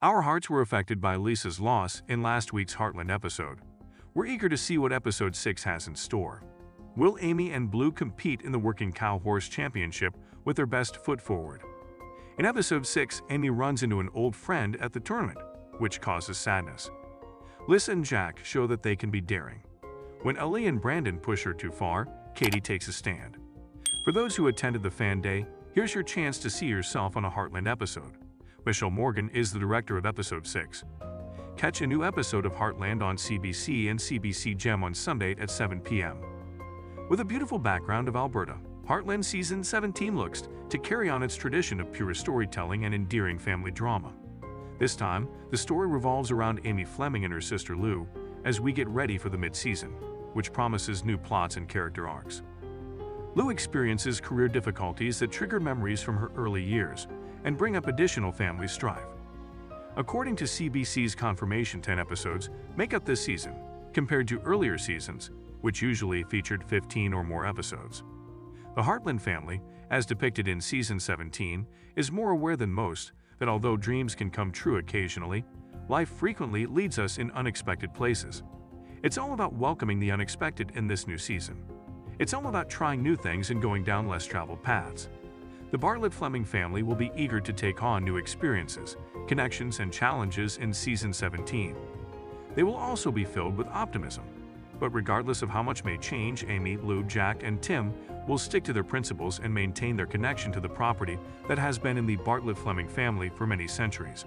Our hearts were affected by Lisa's loss in last week's Heartland episode. We're eager to see what episode 6 has in store. Will Amy and Blue compete in the Working Cow Horse Championship with their best foot forward? In episode 6, Amy runs into an old friend at the tournament, which causes sadness. Lisa and Jack show that they can be daring. When Ali and Brandon push her too far, Katie takes a stand. For those who attended the fan day, here's your chance to see yourself on a Heartland episode. Michelle Morgan is the director of episode 6. Catch a new episode of Heartland on CBC and CBC Gem on Sunday at 7 p.m. With a beautiful background of Alberta, Heartland Season 17 looks to carry on its tradition of pure storytelling and endearing family drama. This time, the story revolves around Amy Fleming and her sister Lou as we get ready for the mid-season, which promises new plots and character arcs. Lou experiences career difficulties that trigger memories from her early years and bring up additional family strife. According to CBC's confirmation 10 episodes make up this season, compared to earlier seasons, which usually featured 15 or more episodes. The Heartland family, as depicted in season 17, is more aware than most that although dreams can come true occasionally, life frequently leads us in unexpected places. It's all about welcoming the unexpected in this new season. It's all about trying new things and going down less traveled paths. The Bartlett Fleming family will be eager to take on new experiences, connections, and challenges in season 17. They will also be filled with optimism. But regardless of how much may change, Amy, Lou, Jack, and Tim will stick to their principles and maintain their connection to the property that has been in the Bartlett Fleming family for many centuries.